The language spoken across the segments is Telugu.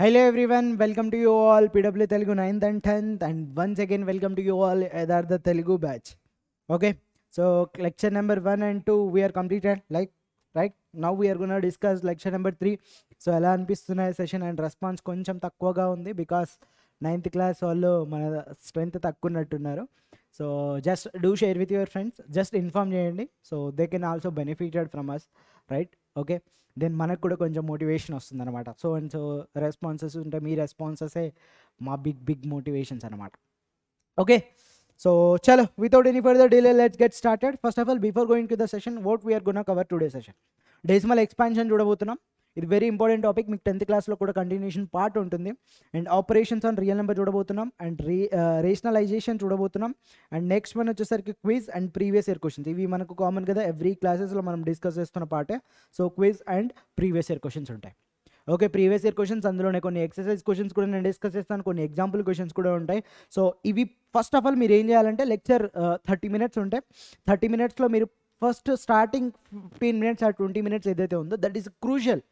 Hello everyone welcome to you all PW Telugu ninth and tenth and one second welcome to you all Yatharth Telugu batch. Okay so lecture number one and two we're completed like right now we're gonna discuss lecture number three. So ఎలా అనిపిస్తున్నాయి సెషన్ అండ్ రెస్పాన్స్ కొంచెం తక్కువగా ఉంది బికాస్ నైన్త్ క్లాస్ వాళ్ళు మన strength తక్కువన్నట్టున్నారు. So just do share with your friends just inform చేయండి. So they can also benefited from us right okay? Then మనకు కూడా కొంచెం మోటివేషన్ వస్తుంది అనమాట సో అండ్ సో రెస్పాన్సెస్ ఉంటే మీ రెస్పాన్సెసే మా బిగ్ బిగ్ మోటివేషన్స్ అనమాట ఓకే? సో చలో without any further delay let's get started first of all before going to the session what we're gonna cover today session decimal expansion చూడబోతున్నాం. ఇది వెరీ ఇంపార్టెంట్ టాపిక్ మీకు టెన్త్ క్లాస్లో కూడా కంటిన్యూషన్ పార్ట్ ఉంటుంది. And operations on real number చూడబోతున్నాం. అండ్ రీ రేషనలైజేషన్ చూడబోతున్నాం. అండ్ నెక్స్ట్ వన్ వచ్చేసరికి quiz and previous year questions ఇవి మనకు కామన్ కదా. ఎవ్రీ క్లాసెస్లో మనం డిస్కస్ చేస్తున్న పార్టే so quiz and previous year questions ఉంటాయి. ఓకే ప్రీవియస్ ఇయర్ క్వశ్చన్స్ అందులోనే కొన్ని ఎక్సర్సైజ్ క్వశ్చన్స్ కూడా నేను డిస్కస్ చేస్తాను. కొన్ని ఎగ్జాంపుల్ క్వశ్చన్స్ కూడా ఉంటాయి. సో ఇవి ఫస్ట్ ఆఫ్ ఆల్ మీరు ఏం చేయాలంటే లెక్చర్ థర్టీ మినిట్స్ ఉంటాయి. థర్టీ మినిట్స్లో మీరు ఫస్ట్ స్టార్టింగ్ ఫిఫ్టీన్ మినిట్స్ ఆ ట్వంటీ మినిట్స్ ఏదైతే ఉందో దట్ ఈస్ క్రూషియల్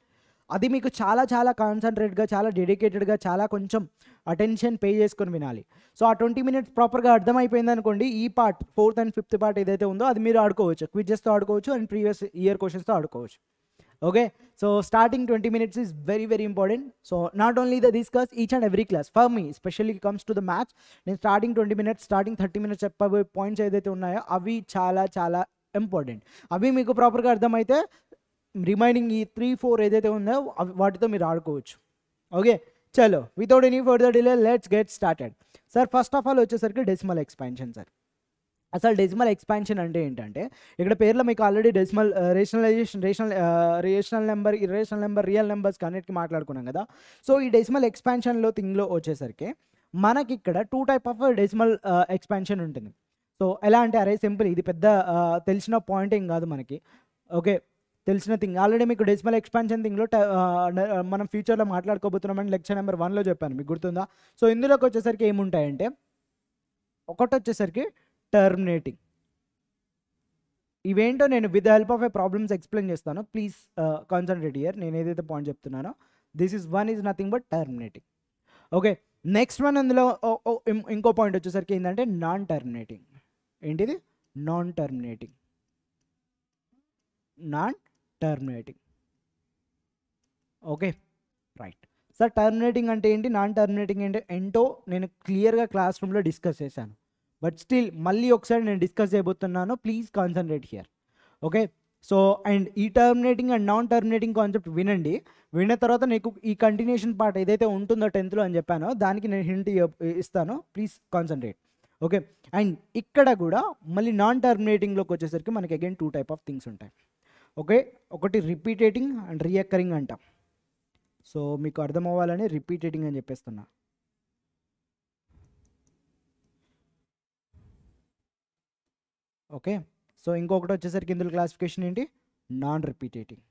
అది మీకు చాలా చాలా కాన్సన్ట్రేట్గా చాలా డెడికేటెడ్గా చాలా కొంచెం అటెన్షన్ పే చేసుకొని వినాలి. సో ఆ ట్వంటీ మినిట్స్ ప్రాపర్గా అర్థమైపోయింది అనుకోండి ఈ part fourth and fifth part ఏదైతే ఉందో అది మీరు ఆడుకోవచ్చు. క్విజెస్తో ఆడుకోవచ్చు అండ్ ప్రీవియస్ ఇయర్ క్వశ్చన్స్తో ఆడుకోవచ్చు. Okay so starting twenty minutes is very very important so not only the discuss each and every class for me specially comes to the maths నేను starting twenty minutes starting thirty minutes చెప్పబోయే పాయింట్స్ ఏదైతే ఉన్నాయో అవి చాలా చాలా ఇంపార్టెంట్ అవి మీకు ప్రాపర్గా అర్థమైతే రిమైనింగ్ ఈ త్రీ ఫోర్ ఏదైతే ఉందో వాటితో మీరు ఆడుకోవచ్చు. ఓకే చలో without any further delay let's get started sir first of all వచ్చేసరికి డెసిమల్ ఎక్స్పాన్షన్ సార్ అసలు డెసిమల్ ఎక్స్పాన్షన్ అంటే ఏంటంటే ఇక్కడ పేర్లో మీకు already decimal rationalisation rational rational number irrational number real numbers అన్నిటికి మాట్లాడుకున్నాం కదా. సో ఈ డెసిమల్ ఎక్స్పాన్షన్లో థింగ్లో వచ్చేసరికి మనకి ఇక్కడ two type of decimal expansion ఉంటుంది. సో ఎలా అంటే అరే సింపుల్ ఇది పెద్ద uh, తెలిసిన పాయింట్ ఏం కాదు మనకి. ఓకే తెలిసిన థింగ్ ఆల్రెడీ మీకు డెసిమల్ ఎక్స్పాన్షన్ థింగ్లో మనం ఫ్యూచర్లో మాట్లాడుకోబోతున్నామని లెక్చర్ నెంబర్ వన్లో చెప్పాను. మీకు గుర్తుందా? సో ఇందులోకి వచ్చేసరికి ఏముంటాయంటే ఒకటి వచ్చేసరికి టర్మినేటింగ్ ఇవేంటో నేను with help of a problems explain చేస్తాను. ప్లీజ్ కాన్సన్ట్రేట్ ఇయర్ నేను ఏదైతే పాయింట్ చెప్తున్నానో this is one is nothing but terminating okay next one అందులో ఇంకో పాయింట్ వచ్చేసరికి ఏంటంటే నాన్ టర్మినేటింగ్ ఏంటిది? Non terminating non terminating okay right sir terminating అంటే ఏంటి? నాన్ టర్మినేటింగ్ అంటే ఏంటో నేను క్లియర్గా క్లాస్ రూమ్లో డిస్కస్ చేశాను. బట్ స్టిల్ మళ్ళీ ఒకసారి నేను డిస్కస్ చేయబోతున్నాను. Please concentrate here okay so and ఈ terminating and non terminating concept వినండి. విన్న తర్వాత నీకు ఈ కంటిన్యూషన్ పార్ట్ ఏదైతే ఉంటుందో టెన్త్లో అని చెప్పానో దానికి నేను హింట్ ఇస్తాను. ప్లీజ్ కాన్సన్ట్రేట్ ఓకే అండ్ ఇక్కడ కూడా మళ్ళీ నాన్ టర్మినేటింగ్లోకి వచ్చేసరికి మనకి again two type of things ఉంటాయి. ఓకే? ఒకటి రిపీటేటింగ్ అండ్ రియకరింగ్ అంట. సో మీకు అర్థం అవ్వాలని రిపీటేటింగ్ అని చెప్పేస్తున్నా. ఓకే? సో ఇంకొకటి వచ్చేసరికి ఇందులో క్లాసిఫికేషన్ ఏంటి? నాన్ రిపీటేటింగ్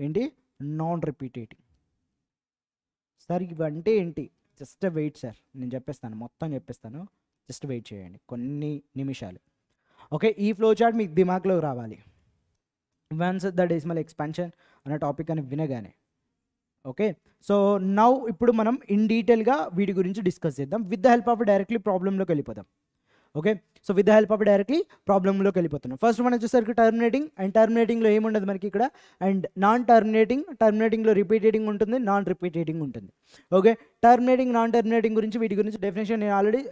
ఏంటి? నాన్ రిపీటేటింగ్ సార్ ఇవంటే ఏంటి? Just wait sir. నేను చెప్పేస్తాను. మొత్తం చెప్పేస్తాను. జస్ట్ వెయిట్ చేయండి. కొన్ని నిమిషాలు. ఓకే? ఈ ఫ్లో చార్ట్ మీకు దిమాగ్లో రావాలి. వన్స్ ద డెసిమల్ ఎక్స్పాన్షన్ అనే టాపిక్ అని వినగానే. ఓకే సో నౌ ఇప్పుడు మనం ఇన్ డీటెయిల్గా వీటి గురించి డిస్కస్ చేద్దాం. With the help of directly ప్రాబ్లంలోకి వెళ్ళిపోదాం. Okay so with the help of directly ప్రాబ్లంలోకి వెళ్ళిపోతున్నాం. ఫస్ట్ మనం వచ్చేసరికి టర్మినేటింగ్ అండ్ టర్మినేటింగ్లో ఏముండదు మనకి ఇక్కడ. అండ్ నాన్ టర్మినేటింగ్ టర్మినేటింగ్లో రిపీటేటింగ్ ఉంటుంది నాన్ రిపీటేటింగ్ ఉంటుంది. ఓకే టర్మినేటింగ్ నాన్ టర్మినేటింగ్ గురించి వీటి గురించి డెఫినేషన్ నేను ఆల్రెడీ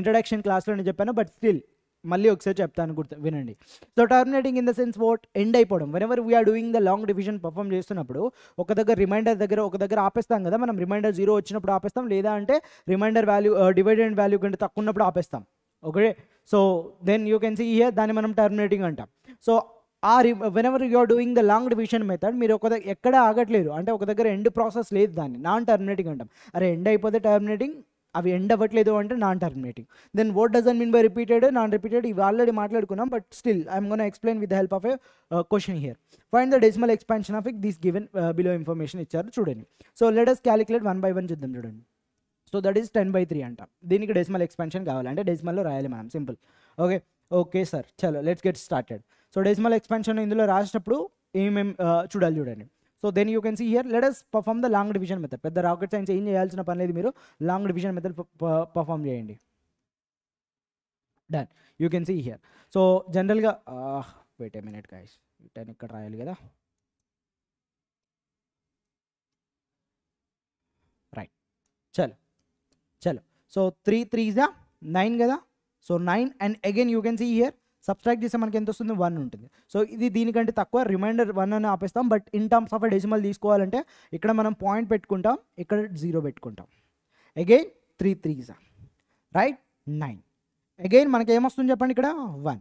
ఇంట్రడక్షన్ క్లాస్లో నేను చెప్పాను బట్ స్టిల్ మళ్ళీ ఒకసారి చెప్తాను గుర్తు వినండి. So terminating in the sense what end అయిపోవడం. Whenever we are doing the long division perform చేస్తున్నప్పుడు ఒక దగ్గర రిమైండర్ దగ్గర ఒక దగ్గర ఆపేస్తాం కదా మనం రిమైండర్ జీరో వచ్చినప్పుడు ఆపేస్తాం లేదా అంటే రిమైండర్ వాల్యూ డివైడెండ్ వాల్యూ కంటే తక్కువ ఉన్నప్పుడు ఆపేస్తాం. Okay so then you can see here దాన్ని మనం టర్మినేటింగ్ అంటాం. సో ఆ రి whenever you are doing the long division method మీరు ఒక దగ్గర ఎక్కడ ఆగట్లేదు అంటే ఒక దగ్గర ఎండ్ ప్రాసెస్ లేదు దాన్ని. నాన్ టర్మినేటింగ్ అంటాం. అరే ఎండ్ అయిపోతే టర్మినేటింగ్ అవి ఎండ్ అవ్వట్లేదు అంటే non terminating. Then what doesn't mean by repeated non repeated ఇవి ఆల్రెడీ మాట్లాడుకున్నాం but still I'm gonna explain with help of a question here find the decimal expansion of these given below information ఇచ్చారు చూడండి. So let us calculate one by one చూద్దాం చూడండి. So that is ten by three అంట. దీనికి డెసిమల్ ఎక్స్పాన్షన్ కావాలి అంటే డెసిమల్లో రాయాలి మనం సింపుల్ ఓకే ఓకే సార్ చలో let's get started so decimal expansion ఇందులో రాసినప్పుడు ఏమేమి uh, చూడాలి చూడండి. So then you can see here let us perform the long division method పెద్ద రాకెట్ సైన్స్ ఏం చేయాల్సిన పని లేదు మీరు. లాంగ్ డివిజన్ మెథడ్ పర్ఫామ్ చేయండి. Done you can see here so జనరల్గా wait a minute guys ten ఇక్కడ రాయాలి కదా. రైట్ చలో. చలో. సో త్రీ త్రీజా నైన్ కదా. So nine and again you can see here subtract చేస్తే మనకి ఎంత వస్తుంది వన్ ఉంటుంది. సో ఇది దీనికంటే తక్కువ. రిమైండర్ వన్ అని ఆపేస్తాం. But in terms of decimal తీసుకోవాలంటే ఇక్కడ మనం పాయింట్ పెట్టుకుంటాం. ఇక్కడ జీరో పెట్టుకుంటాం. అగైన్ త్రీ త్రీజా రైట్ నైన్ అగైన్ మనకి ఏమొస్తుంది చెప్పండి ఇక్కడ? వన్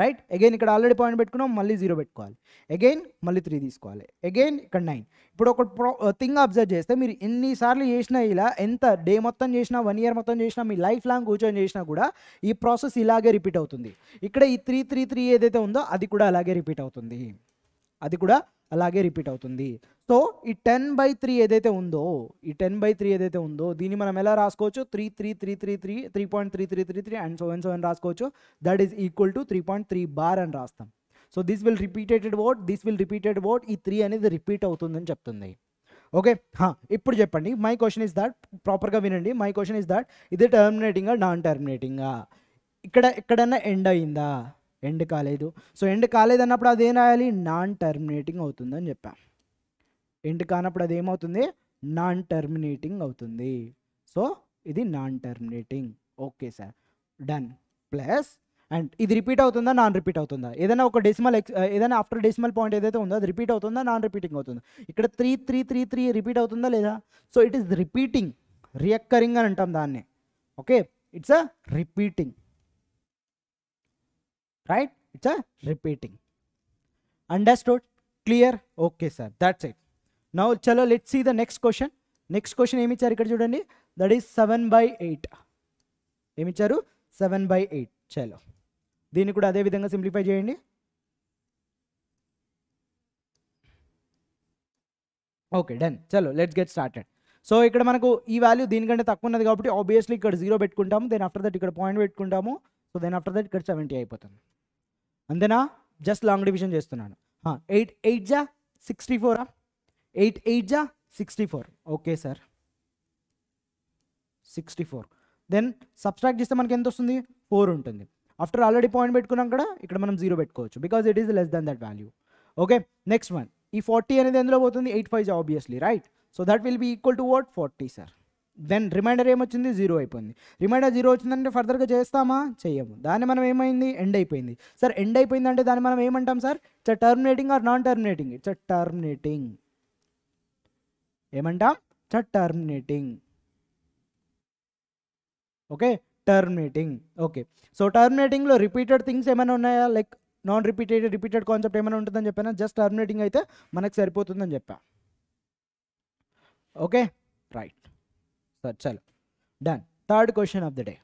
రైట్ అగైన్ ఇక్కడ ఆల్రెడీ పాయింట్ పెట్టుకున్నాం మళ్ళీ జీరో పెట్టుకోవాలి. అగైన్ మళ్ళీ త్రీ తీసుకోవాలి. అగైన్ ఇక్కడ నైన్ ఇప్పుడు ఒక ప్రో థింగ్ అబ్జర్వ్ చేస్తే మీరు ఎన్నిసార్లు చేసినా ఇలా ఎంత డే మొత్తం చేసినా వన్ ఇయర్ మొత్తం చేసినా మీ లైఫ్ లాంగ్ కూర్చొని చేసినా కూడా ఈ ప్రాసెస్ ఇలాగే రిపీట్ అవుతుంది. ఇక్కడ ఈ త్రీ త్రీ త్రీ ఏదైతే ఉందో అది కూడా అలాగే రిపీట్ అవుతుంది. అది కూడా అలాగే రిపీట్ అవుతుంది. సో ఈ టెన్ బై త్రీ ఏదైతే ఉందో ఈ టెన్ బై త్రీ ఏదైతే ఉందో దీన్ని మనం ఎలా రాసుకోవచ్చు? Three three three three three three point three three three three and seven seven రాసుకోవచ్చు. That is equal to three point three bar అని రాస్తాం. So this will repeated word this will repeated word ఈ త్రీ అనేది రిపీట్ అవుతుందని చెప్తుంది. ఓకే ఇప్పుడు చెప్పండి. మై క్వశ్చన్ ఇస్ దాట్ ప్రాపర్గా వినండి. మై క్వశ్చన్ ఇస్ దాట్ ఇది టర్మినేటింగా నాన్ టర్మినేటింగా ఇక్కడ ఎక్కడన్నా ఎండ్ అయిందా? ఎండ్ కాలేదు. సో ఎండ్ కాలేదన్నప్పుడు అదేం రాయాలి? నాన్ టర్మినేటింగ్ అవుతుందని చెప్పాం. ఎండ్ కానప్పుడు అది ఏమవుతుంది? నాన్ టర్మినేటింగ్ అవుతుంది. సో ఇది non terminating. Okay sir. Done. Plus and ఇది రిపీట్ అవుతుందా? నాన్ రిపీట్ అవుతుందా? ఏదైనా ఒక డెసిమల్ ఎక్స్ ఏదైనా ఆఫ్టర్ డెసిమల్ పాయింట్ ఏదైతే ఉందో అది రిపీట్ అవుతుందా? నాన్ రిపీటింగ్ అవుతుందా? ఇక్కడ three three three three repeat అవుతుందా లేదా? So it is repeating. Recurring అని అంటాం దాన్ని. Okay? It's a repeating. Right? It's a repeating. Understood? Clear? Okay sir. That's it. Now చలో let see the next question next question ఏమి ఇచ్చారు ఇక్కడ చూడండి. That is seven by eight ఏమిచ్చారు seven by eight చలో దీన్ని కూడా అదే విధంగా సింప్లిఫై చేయండి. ఓకే డన్ చలో లెట్స్ గెట్ స్టార్టెడ్ సో ఇక్కడ మనకు ఈ వాల్యూ దీనికంటే తక్కువ ఉన్నది కాబట్టి ఆబ్వియస్లీ ఇక్కడ జీరో పెట్టుకుంటాము. దెన్ ఆఫ్టర్ దట్ ఇక్కడ పాయింట్ పెట్టుకుంటాము. సో దెన్ ఆఫ్టర్ దట్ ఇక్కడ సెవెంటీ అయిపోతుంది. అంతేనా? జస్ట్ లాంగ్ డివిజన్ చేస్తున్నాను. ఎయిట్ ఎయిట్ జా? సిక్స్టీ ఫోరా ఎయిట్ ఎయిట్ జా? Sixty four. Okay sir. Sixty four. Then subtract చేస్తే మనకి ఎంత వస్తుంది ఫోర్ ఉంటుంది. ఆఫ్టర్ ఆల్రెడీ పాయింట్ పెట్టుకున్నాం కూడా ఇక్కడ మనం జీరో పెట్టుకోవచ్చు. Because it is less than that value okay next one ఈ ఫార్టీ అనేది ఎందులో పోతుంది? Eight five obviously right so that will be equal to what forty sir then reminder ఏమొచ్చింది? జీరో అయిపోయింది. రిమైండర్ జీరో వచ్చిందంటే ఫర్దర్గా చేస్తామా? చెయ్యము దాన్ని మనం ఏమైంది? ఎండ్ అయిపోయింది. సార్ ఎండ్ అయిపోయింది అంటే దాన్ని మనం ఏమంటాం sir it's terminating or non terminating it's terminating ఏమంటాం? Terminating okay? Terminating okay. So టర్మినేటింగ్లో repeated things ఏమైనా ఉన్నాయా? Like non repeated repeated concept ఏమైనా ఉంటుందని చెప్పాను? జస్ట్ టర్మినేటింగ్ అయితే మనకు సరిపోతుందని చెప్పా. ఓకే? రైట్. సార్ చలో. Done. Third question of the day.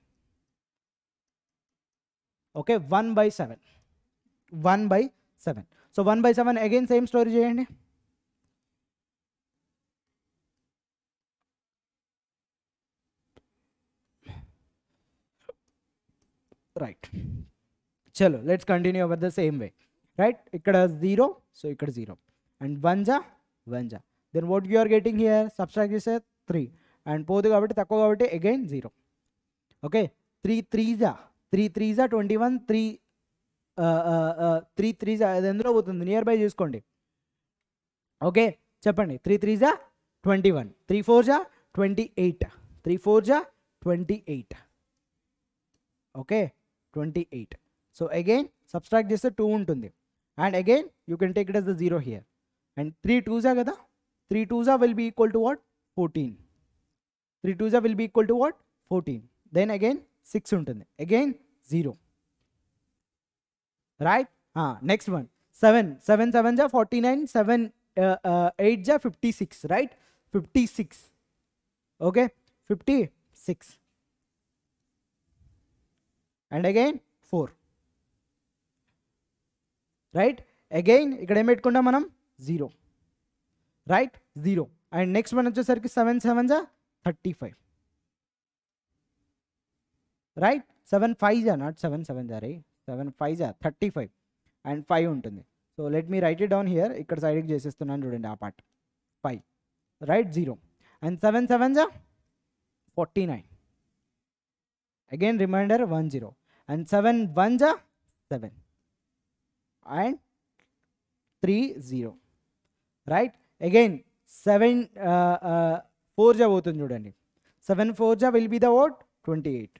Okay? One by seven. One by seven. So one by seven again same story చేయండి. రైట్ చలో let's continue our the same way right ఇక్కడ జీరో సో ఇక్కడ జీరో అండ్ వన్ జా వన్ జా then what you are getting here subtract చేసే త్రీ అండ్ పోదు కాబట్టి తక్కువ కాబట్టి again zero okay three three జా త్రీ త్రీ జా twenty one three three three జా అది ఎందులో పోతుంది? నియర్ బై చూసుకోండి. ఓకే చెప్పండి. త్రీ త్రీ జా ట్వంటీ వన్ త్రీ ఫోర్ జా ట్వంటీ ఎయిట్ త్రీ ఫోర్ జా twenty eight okay twenty eight so again subtract చేస్తే టూ ఉంటుంది and again you can take it as the zero here and three టూజా కదా three టూజా will be equal to what fourteen three టూజా will be equal to what fourteen then again six ఉంటుంది again zero right next one seven seven seven జా ఫార్టీ నైన్ సెవెన్ ఎయిట్ జా fifty six right fifty six okay fifty six and again four right again ఇక్కడ ఏం పెట్టుకుంటాం మనం? Zero right zero and next మనం వచ్చేసరికి సెవెన్ సెవెన్ జా? Thirty five right seven five జా? నాట్ సెవెన్ సెవెన్ జా రే. సెవెన్ ఫైవ్ జా? థర్టీ ఫైవ్ అండ్ ఫైవ్ ఉంటుంది. So let me write it down here ఇక్కడ సైడ్కి చేసేస్తున్నాను చూడండి ఆ part five right zero and seven seven జా? Forty nine again reminder one zero and seven one జా seven and three zero right again seven four జా పోతుంది చూడండి. సెవెన్ ఫోర్ జా will be the what twenty eight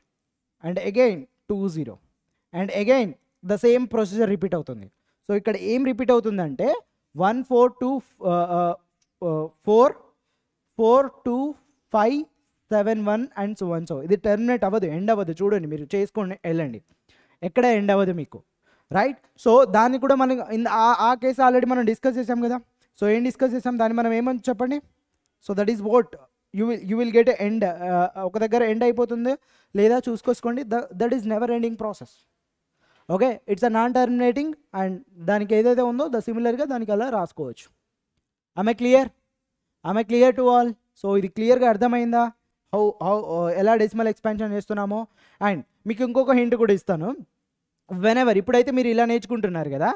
and again two zero and again the same procedure repeat అవుతుంది. సో ఇక్కడ ఏం రిపీట్ అవుతుందంటే one four two four four two five seven one and so one so ఇది టెర్మినేట్ అవ్వదు ఎండ్ అవ్వదు. చూడండి మీరు చేసుకోండి వెళ్ళండి. ఎక్కడ ఎండ్ అవ్వదు మీకు? రైట్ సో దాన్ని కూడా మనం ఇన్ ఆ- ఆ కేసు ఆల్రెడీ మనం డిస్కస్ చేసాం కదా? సో ఏం డిస్కస్ చేసాం? దాన్ని మనం ఏమని చెప్పండి? So that is what you will you will get end ఒక దగ్గర ఎండ్ అయిపోతుంది. లేదా చూసుకోసుకోండి. The that is never ending process okay it's a non terminating and దానికి ఏదైతే ఉందో ద సిమిలర్గా దానికి అలా రాసుకోవచ్చు. Am I clear am I clear to all so ఇది క్లియర్గా అర్థమైందా? హౌ హౌ uh, ఎలా డెసిమల్ ఎక్స్పాన్షన్ చేస్తున్నామో. అండ్ మీకు ఇంకొక హింట్ కూడా ఇస్తాను. వెన్ ఎవర్ ఇప్పుడైతే మీరు ఇలా నేర్చుకుంటున్నారు కదా.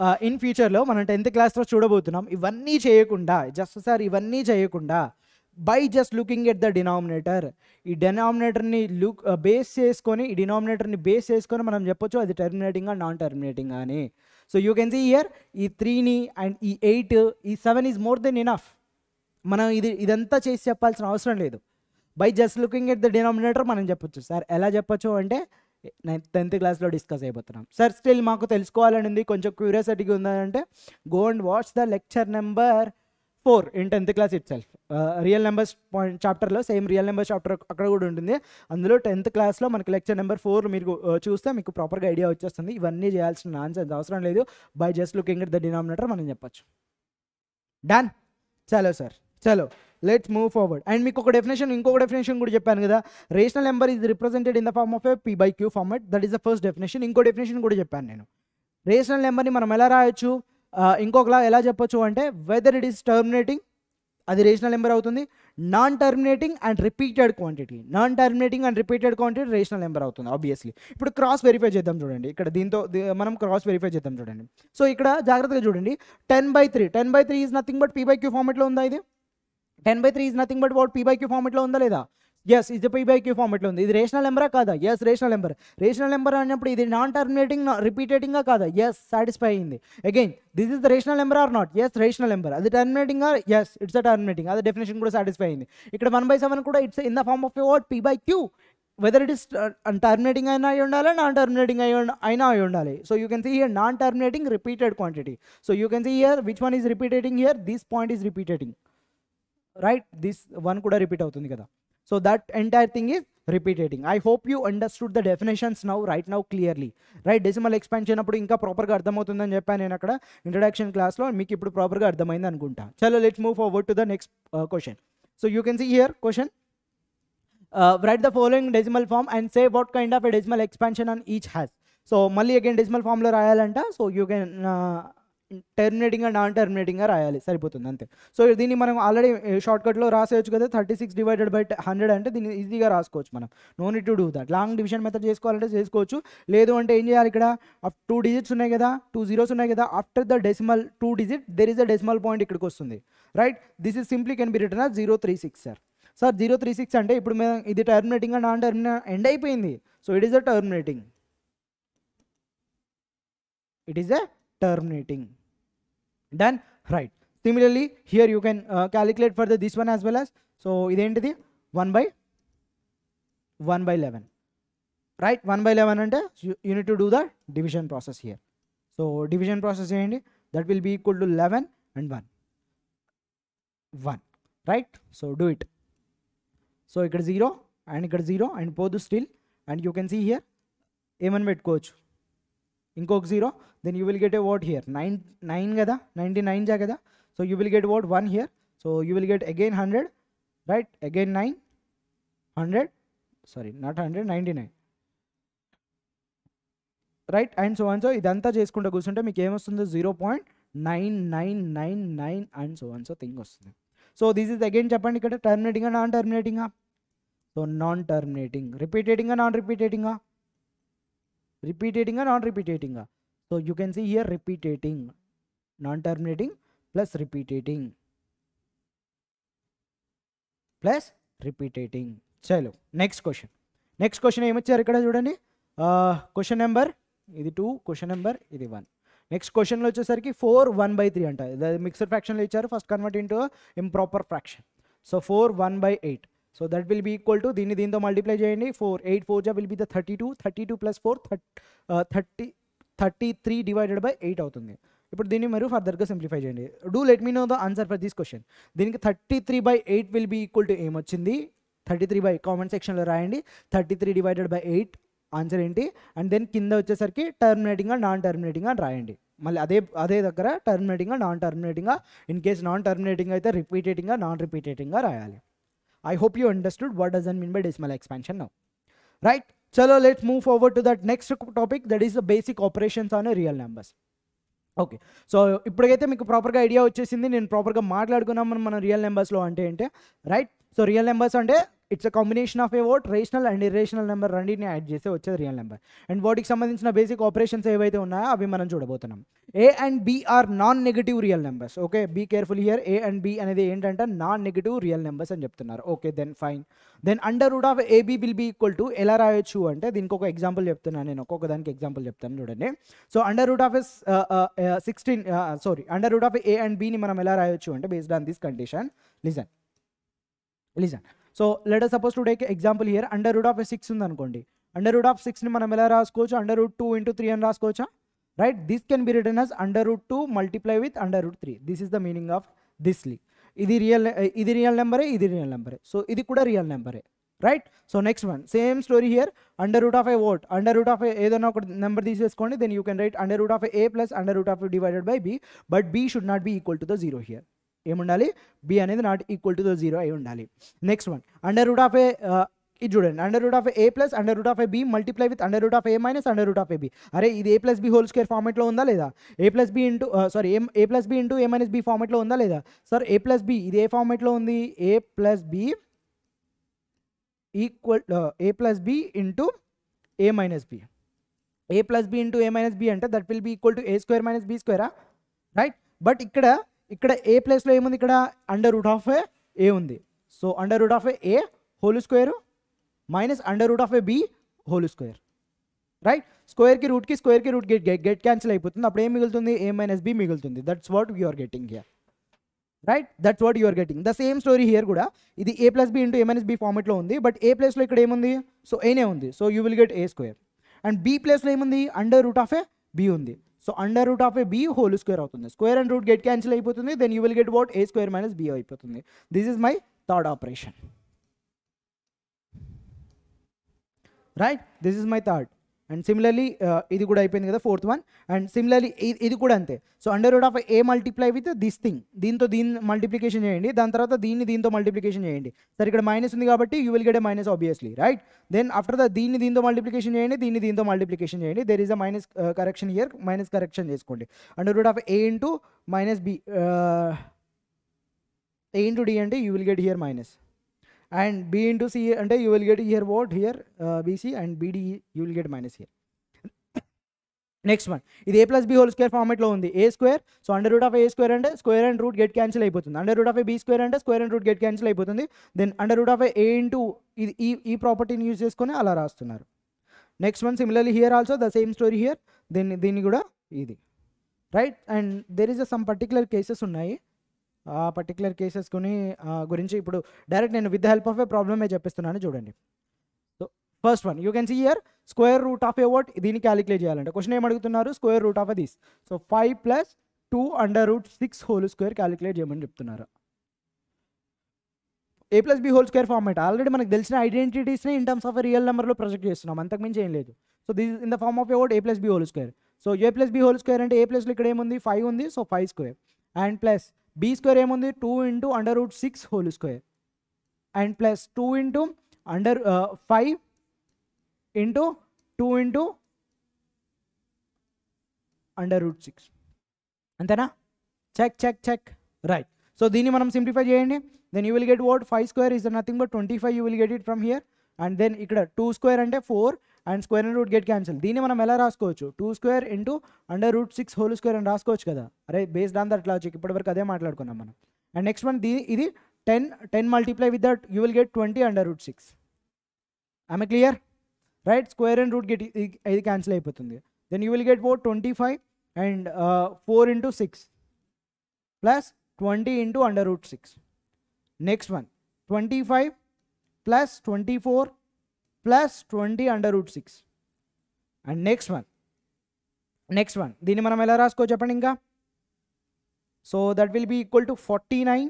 Uh, ఇన్ ఫ్యూచర్లో మనం టెన్త్ క్లాస్లో చూడబోతున్నాం. ఇవన్నీ చేయకుండా జస్ట్ సార్ ఇవన్నీ చేయకుండా by just looking at the denominator ఈ డినామినేటర్ని లుక్ బేస్ చేసుకొని ఈ డినామినేటర్ని బేస్ చేసుకొని మనం చెప్పొచ్చు అది టర్మినేటింగ్ నాన్ టర్మినేటింగ్ అని. So you can see here ఈ త్రీని అండ్ ఈ ఎయిట్ ఈ seven is more than enough మనం ఇది ఇదంతా చేసి చెప్పాల్సిన అవసరం లేదు. By just looking at the denominator మనం చెప్పొచ్చు. సార్ ఎలా చెప్పొచ్చు అంటే టెన్త్ క్లాస్లో డిస్కస్ అయిపోతున్నాం. సార్ స్టిల్ మాకు తెలుసుకోవాలని ఉంది. కొంచెం క్యూరియాసిటీగా ఉందంటే go and watch the lecture number four in tenth class itself real numbers point చాప్టర్లో సేమ్ రియల్ నెంబర్ చాప్టర్ అక్కడ కూడా ఉంటుంది. అందులో టెన్త్ క్లాస్లో మనకి లెక్చర్ నెంబర్ ఫోర్ మీరు uh, చూస్తే మీకు ప్రాపర్గా ఐడియా వచ్చేస్తుంది. ఇవన్నీ చేయాల్సిన ఆన్సర్ అవసరం లేదు. By just looking at the denominator మనం చెప్పచ్చు. డన్ చలో సార్ చలో లెట్స్ మూవ్ ఫార్వర్డ్ అండ్ మీకు ఒక డెఫినేషన్ ఇంకొక డెఫినేషన్ కూడా చెప్పాను కదా. Rational number is represented in the form of a p by q format that is the first definition ఇంకో డెఫినేషన్ కూడా చెప్పాను నేను. రేషనల్ నెంబర్ని మనం ఎలా రాయొచ్చు? ఇంకొకలా ఎలా చెప్పొచ్చు అంటే వెదర్ ఇట్ ఈస్ టర్మినేటింగ్ అది రేషనల్ నెంబర్ అవుతుంది. Non terminating and repeated quantity non terminating and repeated quantity rational number అవుతుంది ఆబ్వియస్లీ ఇప్పుడు క్రాస్ వెరిఫై చేద్దాం చూడండి. ఇక్కడ దీంతో మనం క్రాస్ వెరిఫై చేద్దాం చూడండి. సో ఇక్కడ జాగ్రత్తగా చూడండి. Ten by three ten by three is nothing but p by q ఫార్మెట్లో ఉందా ఇది? Ten by three is nothing but what p by q ఫార్మెట్లో ఉందా లేదా? ఎస్ ఇది పీ బై క్యూ ఫార్మెట్లో ఉంది. ఇది రేషనల్ నెంబరా కాదా? Yes rational number rational number అన్నప్పుడు ఇది నాన్ టర్మినేటింగ్ రిపీటేటింగ్గా కాదా? ఎస్ సాటిస్ఫై అయింది. Again this is the rational number or not yes rational number అది terminating yes it's a terminating అది డెఫినేషన్ కూడా సాటిస్ఫై అయింది. ఇక్కడ వన్ బై సెవెన్ కూడా it's in the form of what p by q whether it is terminating అయినా అయి ఉండాలి నాన్ టర్మినేటింగ్ అయి ఉండ- అయినా అయి ఉండాలి. So you can see here non terminating repeated quantity so you can see here which one is repeating here this point is repeating right this one కూడా రిపీట్ అవుతుంది కదా so that entire thing is repeating I hope you understood the definitions now right now clearly right decimal expand చేయనప్పుడు ఇంకా ప్రాపర్గా అర్థమవుతుందని చెప్పాను నేను అక్కడ ఇంట్రడక్షన్ క్లాస్లో మీకు ఇప్పుడు ప్రాపర్గా అర్థమైంది అనుకుంటా. చలో let's move forward to the next question so you can see here question write the following decimal form and say what kind of a decimal expansion on each has so మళ్ళీ అగైన్ డెసిమల్ ఫామ్లో రాయాలంట. So you can terminating non టర్మినేటింగ్గా రాయాలి. సరిపోతుంది. అంతే. సో దీన్ని మనం ఆల్రెడీ షార్ట్కట్లో రాసేయచ్చు కదా thirty six divided by hundred అంటే దీన్ని ఈజీగా రాసుకోవచ్చు మనం. No need to do that long division method చేసుకోవాలంటే చేసుకోవచ్చు. లేదు అంటే ఏం చేయాలి ఇక్కడ? టూ డిజిట్స్ ఉన్నాయి కదా టూ జీరోస్ ఉన్నాయి కదా after the decimal two digit there is a decimal point ఇక్కడికి వస్తుంది. Right this is simply can be written zero three six sir sir zero three six అంటే ఇప్పుడు మేము ఇది టర్మినేటింగ్ నాన్ టర్మినే ఎండ్ అయిపోయింది. So it is a terminating it is a terminating done right similarly here you can calculate for the this one as well as so ఇదేంటిది one by one by eleven right one by eleven అంటే unit to do the division process here so division process చేయండి that will be equal to eleven and one one right so do it so ఇక్కడ జీరో అండ్ ఇక్కడ జీరో అండ్ పోదు still and you can see here ఏమని పెట్టుకోవచ్చు ఇంకొక zero then you will get a what here nine nine కదా? నైంటీ నైన్ జా కదా? So you will get what one here so you will get again hundred right again nine hundred sorry not hundred ninety nine right and so and so ఇదంతా చేసుకుంటూ కూర్చుంటే మీకు ఏమొస్తుందో? Zero point nine nine nine nine and so and so thing వస్తుంది. సో దిస్ ఇస్ అగైన్ చెప్పండి ఇక్కడ. టర్మినేటింగా నాన్ టర్మినేటింగా సో నాన్ టర్మినేటింగ్ రిపీటేటింగా నాన్ రిపీటేటింగా repeating non రిపీటేటింగా so so you can see here repeating non terminating plus repeating plus repeating చలో నెక్స్ట్ క్వశ్చన్ నెక్స్ట్ క్వశ్చన్ ఏమొచ్చారు ఇక్కడ చూడండి? క్వశ్చన్ నెంబర్ ఇది టూ క్వశ్చన్ నెంబర్ ఇది వన్ నెక్స్ట్ క్వశ్చన్లో వచ్చేసరికి ఫోర్ వన్ బై త్రీ అంట. మిక్సర్ ఫ్రాక్షన్లో ఇచ్చారు. First convert into improper fraction so four one by eight so that will be equal to దీన్ని దీంతో మల్టిప్లై చేయండి ఫోర్ ఎయిట్ ఫోర్ జా will be the thirty two thirty two plus four thirty thirty three divided by eight అవుతుంది ఇప్పుడు దీన్ని మీరు ఫర్దర్గా సింప్లిఫై చేయండి do let me know the answer for this question దీనికి thirty three by eight will be equal to ఏమొచ్చింది థర్టీ త్రీ బై కామెంట్ సెక్షన్లో రాయండి thirty three divided by eight answer ఏంటి అండ్ దెన్ కింద వచ్చేసరికి టర్మినేటింగ్గా నాన్ టర్మినేటింగ్గా రాయండి మళ్ళీ అదే అదే దగ్గర టర్మినేటింగ్గా నాన్ టర్మినేటింగ్గా ఇన్ కేస్ నాన్ టర్మినేటింగ్ అయితే రిపీటేటింగ్గా నాన్ రిపీటేటింగ్గా రాయాలి I hope you understood what dozen mean by decimal expansion now right చలో let's move forward to that next topic that is the basic operations on real numbers okay so ఇప్పటికైతే మీకు ప్రాపర్గా ఐడియా వచ్చేసింది. నేను ప్రాపర్గా మాట్లాడుకున్నాము మన రియల్ నెంబర్స్లో అంటే ఏంటి? రైట్ సో రియల్ నెంబర్స్ అంటే it's a combination of a word rational and irrational number రెండింటిని యాడ్ చేస్తే వచ్చేది రియల్ నెంబర్. అండ్ వాటికి సంబంధించిన బేసిక్ ఆపరేషన్స్ ఏవైతే ఉన్నాయో అవి మనం చూడబోతున్నాం. A and B are non negative real numbers okay be careful here A and B అనేది ఏంటంటే నాన్ నెగటివ్ రియల్ నెంబర్స్ అని చెప్తున్నారు. Okay then fine then under root of AB will be equal to ఎలా రాయొచ్చు అంటే దీనికి ఒక ఎగ్జాంపుల్ చెప్తున్నాను నేను. ఒక్కొక్క దానికి ఎగ్జాంపుల్ చెప్తాను చూడండి. So under root of sixteen sorry under root of A and బిని మనం ఎలా రాయొచ్చు అంటే based on this condition listen listen so let suppose to take example here under root of six ఉంది అనుకోండి. అండర్ రూట్ ఆఫ్ సిక్స్ని మనం ఎలా రాసుకోవచ్చు? Under root two into three అని రాసుకోవచ్చా? Right this can be written as under root two multiply with under root three this is the meaning of this లీ ఇది రియల్ ఇది రియల్ నెంబరే ఇది రియల్ నెంబరే సో ఇది కూడా రియల్ నెంబరే right so next one same story here under root of A over under root of ఏదైనా ఒక నెంబర్ తీసేసుకోండి then you can write under root of A plus under root of divided by B but B should not be equal to the zero here ఏముండాలి? బి అనేది not equal to the zero అయి ఉండాలి. Next one under root of A ఇది చూడండి. Under root of A plus under root of A B multiply with under root of A minus under root of A B అరే ఇది A plus B whole square ఫార్మెట్లో ఉందా లేదా? A plus B into sorry A A plus B into A minus B ఫార్మెట్లో ఉందా లేదా? సార్ ఏ ప్లస్ బి ఇది ఏ ఫార్మెట్లో ఉంది? A plus B equal A plus B into A minus B A plus B into A minus B అంటే that will be equal to A square minus B స్క్వేరా right but ఇక్కడ ఇక్కడ ఏ ప్లేస్లో ఏముంది? ఇక్కడ అండర్ రూట్ ఆఫ్ ఏ ఉంది. So under root of A whole square minus under root of A B whole square right స్క్వేర్కి రూట్కి స్క్వేర్కి root get get get cancel అయిపోతుంది. అప్పుడు ఏం మిగులుతుంది? ఏ మైనస్ బి మిగులుతుంది. That's what you're getting here right that's what you're getting the same story here కూడా. ఇది A plus B into A minus B ఫార్మెట్లో ఉంది. బట్ ఏ ప్లేస్లో ఇక్కడ ఏముంది? సో ఏనే ఉంది. So you will get A square and B ప్లేస్లో ఏముంది? Under root of A B ఉంది. So under root of A B whole square అవుతుంది. Square and root get cancel అయిపోతుంది. Then you will get what A square minus B అయిపోతుంది. This is my third operation right this is my third and similarly uh, ఇది కూడా అయిపోయింది కదా ఫోర్త్ వన్ అండ్ సిమిలర్లీ ఇది కూడా అంతే. So under root of A multiply with this thing దీంతో దీన్ని మల్టిప్లికేషన్ చేయండి. దాని తర్వాత దీన్ని దీంతో మల్టిప్లికేషన్ చేయండి. సరే ఇక్కడ మైనస్ ఉంది కాబట్టి you will get A minus obviously right then after the దీన్ని దీంతో మల్టిప్లికేషన్ చేయండి. దీన్ని దీంతో మల్టిప్లికేషన్ చేయండి. There is a minus correction here minus correction చేసుకోండి. Under root of A into minus B A into D అంటే you will get here minus and B into C అంటే you will get here what here BC and BD you will get minus here next one ఇది A plus B whole square ఫార్మెట్లో ఉంది. A square so under root of A square అంటే square and root get cancel అయిపోతుంది. Under root of A B square అంటే square and root get cancel అయిపోతుంది. Then under root of A into ఇది ఈ ఈ ప్రాపర్టీని యూజ్ చేసుకొని అలా రాస్తున్నారు. Next one similarly here also the same story here దీన్ని దీన్ని కూడా ఇది. Right and there is a some particular cases ఉన్నాయి. ఆ పర్టికులర్ కేసెస్ కొని గురించి ఇప్పుడు డైరెక్ట్ నేను with the help of a ప్రాబ్లమే చెప్పిస్తున్నాను చూడండి. So first one you can see here square root of A what దీన్ని క్యాలిక్యులేట్ చేయాలంటే. క్వశ్చన్ ఏం అడుగుతున్నారు? Square root of this so five plus two under root six whole square calculate చేయమని చెప్తున్నారు. A plus B whole square format already మనకు తెలిసిన ఐడెంటిటీస్ని ఇన్ టర్మ్స్ ఆఫ్ రియల్ నెంబర్లో ప్రొజెక్ట్ చేస్తున్నాం. అంతకుమించి ఏం లేదు. So this in the form of A what A plus B whole square so A plus B whole square అంటే ఏ ప్లస్లో ఇక్కడ ఏముంది? ఫైవ్ ఉంది. So five square and plus B square ఏముంది? Two into under root six whole square and plus two into under five into two into under root six అంతేనా? Check check check right so దీన్ని మనం సింప్లిఫై చేయండి. Then you will get what five square is nothing but twenty five you will get it from here and then ఇక్కడ టూ స్క్వేర్ అంటే four and square and root get cancel. దీన్ని మనం ఎలా రాసుకోవచ్చు? Two square into under root six whole square అని రాసుకోవచ్చు కదా? అరే బేస్డ్ ఆన్ దట్ లాజిక్ ఇప్పటివరకు అదే మాట్లాడుకున్నాం మనం. అండ్ నెక్స్ట్ వన్ దీ ఇది ten ten multiply with that you will get twenty under root six ఆమె clear right square and root get ఇది క్యాన్సిల్ అయిపోతుంది. Then you will get four twenty five and four into six plus twenty into under root six next one twenty five plus twenty four plus twenty under root six and next one next one దీన్ని మనం ఎలా రాసుకో చెప్పండి ఇంకా? So that will be equal to forty nine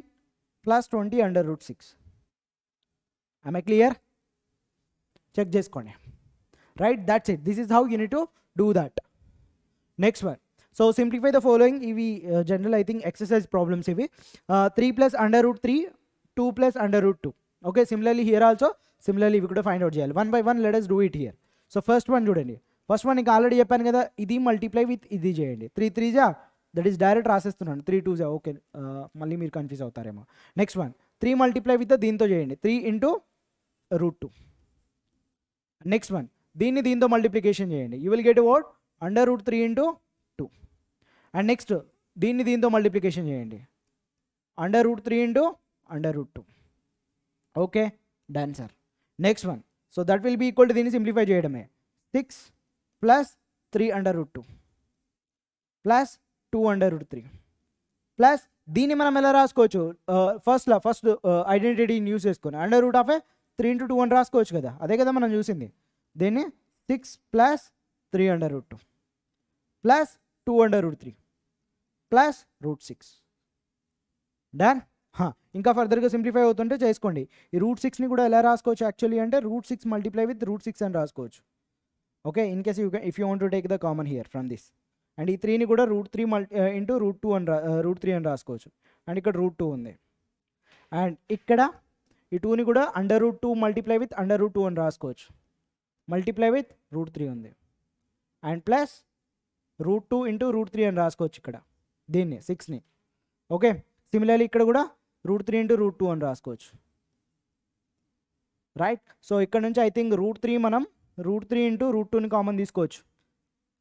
plus twenty under root six I clear check చేసుకోండి. Right that's it this is how you to do that next one so simplify the following ఇవి general I think exercise problems ఇవి. Three plus under root three two plus under root two okay similarly here also similarly ఇవి కూడా ఫైండ్ అవుట్ చేయాలి. One by one letters do it here so first one చూడండి. ఫస్ట్ వన్ ఇంకా ఆల్రెడీ చెప్పాను కదా ఇది మల్టిప్లై విత్ ఇది చేయండి. త్రీ త్రీ జా? దట్ ఈస్ డైరెక్ట్ రాసేస్తున్నాను. త్రీ టూ జా? ఓకే మళ్ళీ మీరు confuse అవుతారేమో. Next one three multiply with దీంతో చేయండి. Three into root two next one దీన్ని దీంతో మల్టిప్లికేషన్ చేయండి. You will get what under root three into two and next దీన్ని దీంతో మల్టిప్లికేషన్ చేయండి. Under root three into under root two okay? Done sir next one so that will be equal to దీన్ని సింప్లిఫై చేయడమే. Six plus three under root two plus two under root three plus దీన్ని మనం ఎలా రాసుకోవచ్చు? ఫస్ట్లో ఫస్ట్ ఐడెంటిటీని యూస్ చేసుకొని. Under root of a three into two అని రాసుకోవచ్చు కదా? అదే కదా మనం చూసింది. దీన్ని six plus three under root two plus two under root three plus root six done ఇంకా ఫర్దర్గా సింప్లిఫై అవుతుంటే చేసుకోండి. ఈ రూట్ సిక్స్ని కూడా ఎలా రాసుకోవచ్చు యాక్చువల్లీ అంటే root six multiply with root six అని రాసుకోవచ్చు. Okay in case you if you want to take the common here from this and ఈ త్రీని కూడా root three multi into root two అని రా uh, రూట్ త్రీ అని రాసుకోవచ్చు. అండ్ ఇక్కడ రూట్ టూ ఉంది. అండ్ ఇక్కడ ఈ టూని కూడా under root two multiply with under root two అని రాసుకోవచ్చు. మల్టిప్లై విత్ రూట్ త్రీ ఉంది. And plus root two into root three అని రాసుకోవచ్చు ఇక్కడ. దీన్ని సిక్స్ని ఓకే సిమిలర్లీ ఇక్కడ కూడా root three into root two అని రాసుకోవచ్చు. రైట్ సో ఇక్కడ నుంచి ఐ థింక్ రూట్ త్రీ మనం రూట్ త్రీ ఇంటూ రూట్ టూని కామన్ తీసుకోవచ్చు.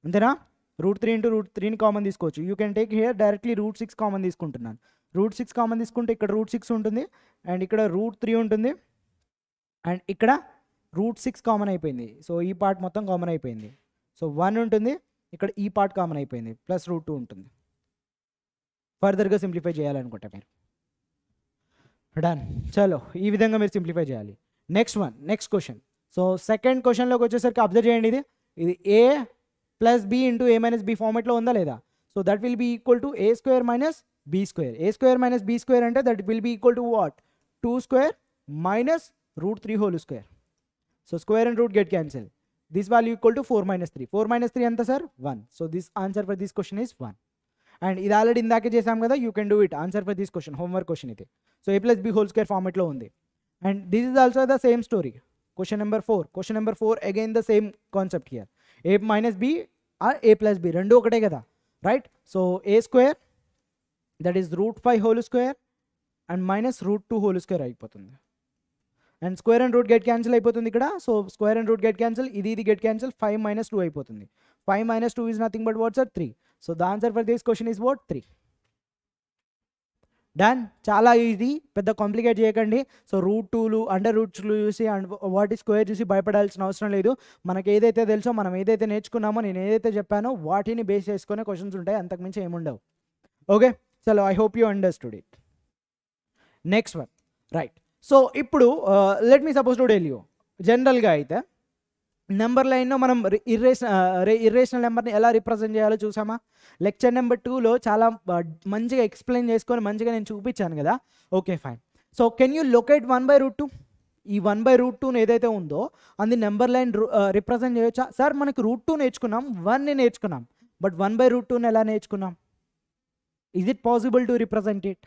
అంతేనా? రూట్ త్రీ ఇంటూ రూట్ త్రీని కామన్ తీసుకోవచ్చు. You can take here directly root six common తీసుకుంటున్నాను. రూట్ సిక్స్ కామన్ తీసుకుంటే ఇక్కడ రూట్ సిక్స్ ఉంటుంది. అండ్ ఇక్కడ రూట్ త్రీ ఉంటుంది. అండ్ ఇక్కడ రూట్ సిక్స్ కామన్ అయిపోయింది. సో ఈ పార్ట్ మొత్తం కామన్ అయిపోయింది. సో వన్ ఉంటుంది. ఇక్కడ ఈ పార్ట్ కామన్ అయిపోయింది. ప్లస్ రూట్ టూ ఉంటుంది. ఫర్దర్గా సింప్లిఫై చేయాలనుకుంటా మీరు. డన్ చలో ఈ విధంగా మీరు సింప్లిఫై చేయాలి. Next one next question so second క్వశ్చన్లోకి వచ్చేసరికి అబ్జర్వ్ చేయండి ఇది. ఇది A plus B into A minus B ఫార్మేట్లో ఉందా లేదా? So that will be equal to A square minus B square A square minus B square అంటే that will be equal to what two square minus root three whole square so square and root get cancel this value equal to four minus three four minus three ఎంత sir one so this answer for this question is one and ఇది ఆల్రెడీ ఇందాకే చేసాం కదా you can do it answer for this question homework question ఇది. So A plus B whole square ఫార్మెట్లో ఉంది. And this is also the same story question number four question number four again the same concept here A minus B or A plus B రెండు ఒకటే కదా right so A square that is root five whole square and minus root two whole square అయిపోతుంది. And square and root get cancel అయిపోతుంది ఇక్కడ. So square and root get cancel ఇది ఇది get cancel five minus two అయిపోతుంది. Five minus two is nothing but what's three so the answer for this question is what three done చాలా ఈజీ పెద్ద కాంప్లికేట్ చేయకండి. సో రూట్ టూలు అండర్ రూట్స్లు చూసి అండ్ వాటి స్క్వేర్ చూసి భయపడాల్సిన అవసరం లేదు. మనకి ఏదైతే తెలుసో మనం ఏదైతే నేర్చుకున్నామో నేను ఏదైతే చెప్పానో వాటిని బేస్ చేసుకునే క్వశ్చన్స్ ఉంటాయి. అంతకుమించి ఏముండవు. ఓకే చలో I hope you understood it next one right so ఇప్పుడు let me suppose to tell you జనరల్గా అయితే నెంబర్ లైన్లో మనం ఇర్రేషన్ ఇర్రేషనల్ నెంబర్ని ఎలా రిప్రజెంట్ చేయాలో చూసామా? లెక్చర్ నెంబర్ టూలో చాలా మంచిగా ఎక్స్ప్లెయిన్ చేసుకొని మంచిగా నేను చూపించాను కదా? Okay fine. So can you locate one by root two? ఈ వన్ బై రూట్ టూని ఏదైతే ఉందో అది నెంబర్ లైన్ రిప్రజెంట్ చేయొచ్చా? సార్ మనకి రూట్ టూ నేర్చుకున్నాం వన్ని నేర్చుకున్నాం. బట్ వన్ బై రూట్ టూని ఎలా నేర్చుకున్నాం? Is it possible to represent it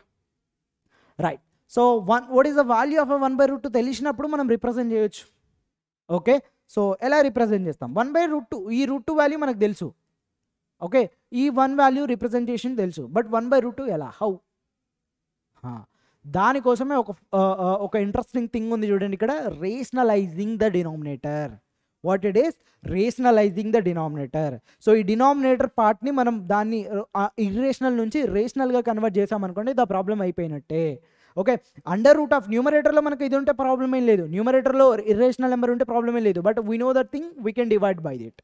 right so one what is the value of one by root two తెలిసినప్పుడు మనం రిప్రజెంట్ చేయొచ్చు. ఓకే సో ఎలా రిప్రజెంట్ చేస్తాం? వన్ బై రూట్ టూ ఈ రూట్ టూ వాల్యూ మనకు తెలుసు. ఓకే ఈ వన్ వాల్యూ రిప్రజెంటేషన్ తెలుసు. But one by root two ఎలా? హౌ. దానికోసమే ఒక ఒక ఇంట్రెస్టింగ్ థింగ్ ఉంది చూడండి ఇక్కడ. Rationalising the denominator what it is rationalising the denominator so ఈ డినామినేటర్ పార్ట్ని మనం దాన్ని ఇర్రేషనల్ నుంచి రేషనల్గా కన్వర్ట్ చేసామనుకోండి ద ప్రాబ్లం అయిపోయినట్టే. ఓకే అండర్ రూట్ ఆఫ్ న్యూమరేటర్లో మనకి ఇది ఉంటే ప్రాబ్లం ఏం లేదు. న్యూమరేటర్లో ఇర్రేషనల్ నెంబర్ ఉంటే ప్రాబ్లం ఏం లేదు. But we know that thing we can divide by that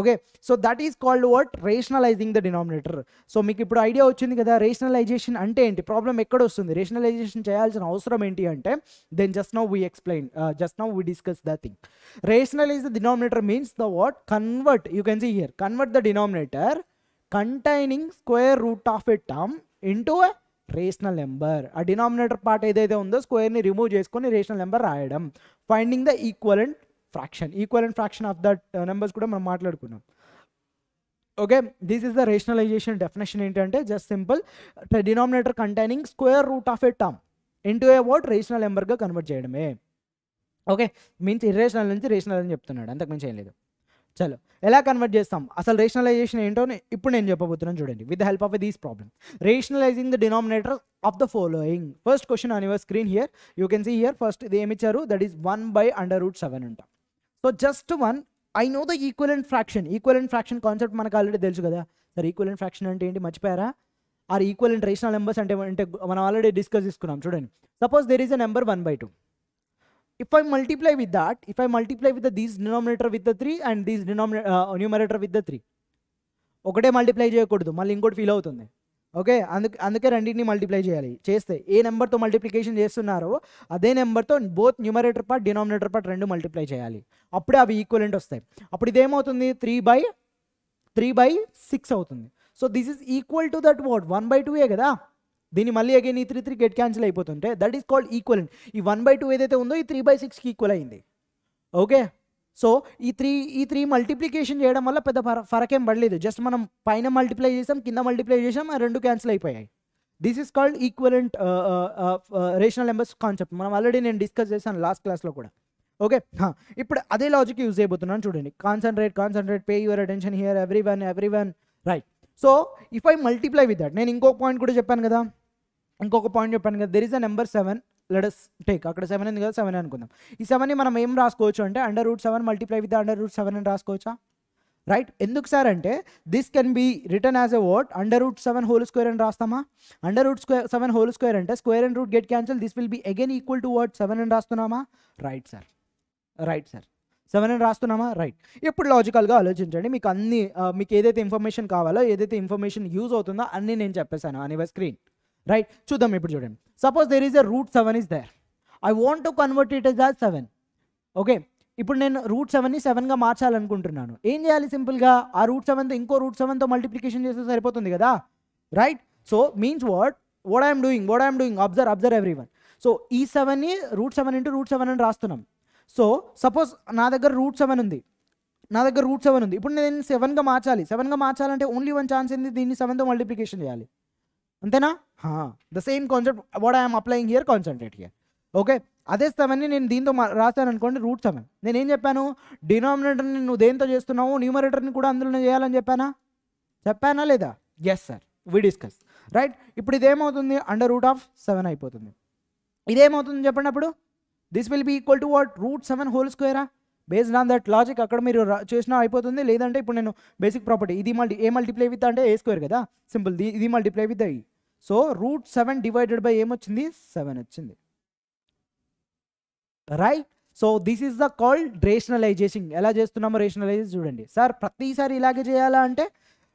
okay so that is called what rationalising the denominator so మీకు ఇప్పుడు ఐడియా వచ్చింది కదా రేషనలైజేషన్ అంటే ఏంటి? ప్రాబ్లం ఎక్కడ వస్తుంది? రేషనలైజేషన్ చేయాల్సిన అవసరం ఏంటి అంటే then just now we explain just now we discuss the thing rationalise the denominator means the what convert you can see here convert the denominator containing square root of a term into rational number. ఆ డినామినేటర్ పార్ట్ ఏదైతే ఉందో స్క్వేర్ని రిమూవ్ చేసుకొని రేషనల్ నెంబర్ రాయడం. Finding the equivalent fraction equivalent fraction of that numbers కూడా మనం మాట్లాడుకున్నాం. Okay this is the rationalisation definition ఏంటంటే just simple denominator containing square root of a term into a what rational నెంబర్గా convert చేయడమే. ఓకే మీన్స్ ఇర్రేషనల్ నుంచి రేషనల్ అని చెప్తున్నాడు. అంతకు మించి ఏం లేదు. చలో. ఎలా కన్వర్ట్ చేస్తాం? అసలు రేషనలైజేషన్ ఏంటో ఇప్పుడు నేను చెప్పబోతున్నాను చూడండి. With the help of these problem rationalising the denominator of the following first question on your screen here you can see here first ఇది ఏమి ఇచ్చారు? That is one by under root seven అంట. So just one I know the equivalent fraction equivalent fraction concept మనకు ఆల్రెడీ తెలుసు కదా. సార్ ఈక్వలెంట్ ఫ్రాక్షన్ అంటే ఏంటి? మర్చిపోయారా? ఆర్ ఈక్వలెంట్ రేషనల్ నెంబర్స్ అంటే అంటే మనం ఆల్రెడీ డిస్కస్ చేసుకున్నాం. చూడండి. Suppose there is a number one by two if I multiply with that, if I multiply with the these denominator with the 3 and these denominator uh, numerator with the 3 ఒకటే మల్టిప్లై చేయకూడదు మళ్ళీ ఇంకోటి ఫీల్ అవుతుంది. ఓకే అందుకే అందుకే రెండింటిని మల్టిప్లై చేయాలి. చేస్తే ఏ నెంబర్తో మల్టిప్లికేషన్ చేస్తున్నారో అదే నెంబర్తో both numerator part denominator part రెండు మల్టిప్లై చేయాలి. అప్పుడే అవి ఈక్వలెంట్ వస్తాయి. అప్పుడు ఇదేమవుతుంది? Three by three by six అవుతుంది. So this is equal to that what one by A కదా? దీన్ని మళ్ళీ అగైన్ ఈ త్రీ త్రీ గెట్ క్యాన్సిల్ అయిపోతుంటే దట్ ఈస్ కాల్డ్ ఈక్వల్ ఈ వన్ బై టూ ఏదైతే ఉందో ఈ త్రీ బై సిక్స్కి ఈక్వల్ అయింది. ఓకే సో ఈ త్రీ ఈ త్రీ మల్టిప్లికేషన్ చేయడం వల్ల పెద్ద ఫర ఫరకేం పడలేదు. జస్ట్ మనం పైన మల్టిప్లై చేసాం కింద మల్టిప్లై చేసాం ఆ రెండు క్యాన్సిల్ అయిపోయాయి. This is called equivalent rational numbers concept మనం ఆల్రెడీ నేను డిస్కస్ చేశాను లాస్ట్ క్లాస్లో కూడా. ఓకే ఇప్పుడు అదే లాజిక్ యూజ్ చేయబోతున్నాను చూడండి. Concentrate concentrate pay your attention here everyone everyone right so if I multiply with that నేను ఇంకో పాయింట్ కూడా చెప్పాను కదా. ఇంకొక పాయింట్ చెప్పాను కదా there is a number seven let us take అక్కడ సెవెన్ ఉంది కదా సెవెన్ అనుకుందాం. ఈ సెవెన్ని మనం ఏం రాసుకోవచ్చు అంటే under root seven multiply with under root seven అని రాసుకోవచ్చా? రైట్ ఎందుకు సార్ అంటే this can be written as a what under root seven whole square అని రాస్తామా? Under root square seven whole square అంటే square and root get cancel this will be again equal to what seven అని రాస్తున్నామా? Right sir right sir seven అని రాస్తున్నామా? రైట్ ఇప్పుడు లాజికల్గా ఆలోచించండి. మీకు అన్ని మీకు ఏదైతే ఇన్ఫర్మేషన్ కావాలో ఏదైతే ఇన్ఫర్మేషన్ యూజ్ అవుతుందో అన్నీ నేను చెప్పేశాను. అని స్క్రీన్ రైట్ చూద్దాం ఇప్పుడు చూడండి. Suppose there is a root seven is there I want to convert it is that seven okay ఇప్పుడు నేను రూట్ సెవెన్ని సెవెన్గా మార్చాలనుకుంటున్నాను. ఏం చేయాలి సింపుల్గా ఆ రూట్ సెవెన్తో ఇంకో రూట్ సెవెన్తో మల్టిప్లికేషన్ చేస్తే సరిపోతుంది కదా? Right so means what what I'm doing what I'm doing observe observe everyone so ఈ సెవెన్ని root seven into root seven అని రాస్తున్నాం. సో సపోజ్ నా దగ్గర రూట్ సెవెన్ ఉంది. నా దగ్గర రూట్ సెవెన్ ఉంది. ఇప్పుడు నేను సెవెన్గా మార్చాలి. సెవెన్గా మార్చాలంటే ఓన్లీ వన్ ఛాన్స్ ఏంది? దీన్ని సెవెన్తో మల్టిప్లికేషన్ చేయాలి. అంతేనా? The same concept what I'm applying here concentrate here okay అదే సెవెన్ని నేను దీంతో రాశాను అనుకోండి రూట్ సెవెన్ నేను ఏం చెప్పాను? డినామినేటర్ని నువ్వు దేంతో చేస్తున్నావు? న్యూమరేటర్ని కూడా అందులో చేయాలని చెప్పానా? చెప్పానా లేదా? Yes sir we discuss right ఇప్పుడు ఇదేమవుతుంది? అండర్ రూట్ ఆఫ్ సెవెన్ అయిపోతుంది. ఇదేమవుతుంది చెప్పండి అప్పుడు? This will be equal to what root seven whole స్క్వేరా based on that logic అక్కడ మీరు చేసినా అయిపోతుంది లేదంటే ఇప్పుడు నేను బేసిక్ ప్రాపర్టీ ఇది మల్టీ ఏ మల్టిప్లై విత్ అంటే ఏ స్క్వేర్ కదా? సింపుల్ ఇది multiply with I. So root seven divided by ఏమొచ్చింది? సెవెన్ వచ్చింది. Right? So this is the called rationalization. ఎలా చేస్తున్నామో రేషనలైజ్ చూడండి. సార్ ప్రతిసారి ఇలాగే చేయాలా అంటే